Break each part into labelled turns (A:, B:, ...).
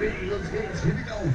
A: Here we go.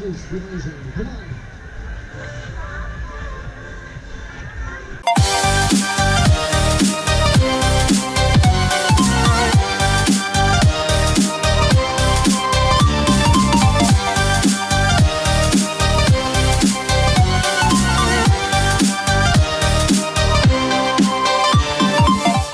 A: Race rising. Come on.